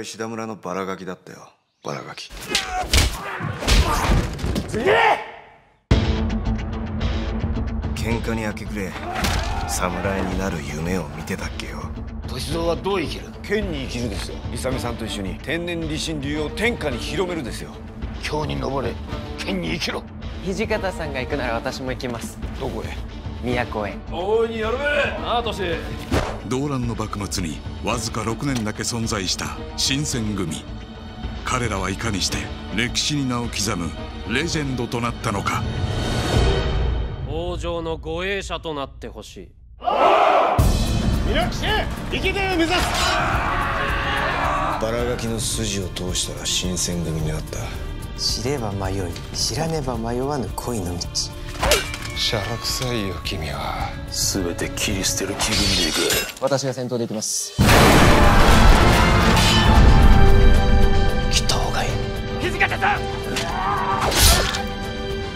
石田村のバラガキだったよ。バラガキ。喧嘩に明け暮れ侍になる夢を見てたっけよ。歳三はどう生きる？剣に生きるですよ。勇さんと一緒に天然理心流を天下に広めるですよ。今日に登れ剣に生きろ。土方さんが行くなら私も行きます。どこへ？都へ。大いにやるべ。なあ年動乱の幕末にわずか6年だけ存在した新選組。彼らはいかにして歴史に名を刻むレジェンドとなったのか。王城の護衛者となってほしい。皆来て池田を目指す。バラガキの筋を通したら新選組になった。知れば迷い知らねば迷わぬ恋の道シャラ臭いよ君は全て切り捨てる気分でいく私が先頭で行きます来た方がいい土方さん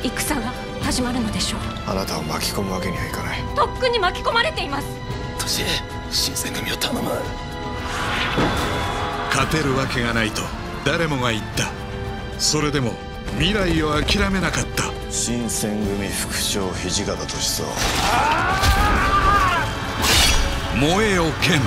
戦が始まるのでしょうあなたを巻き込むわけにはいかないとっくに巻き込まれています年新選組を頼む勝てるわけがないと誰もが言ったそれでも未来を諦めなかった。新選組副長土方歳三。燃えよ剣。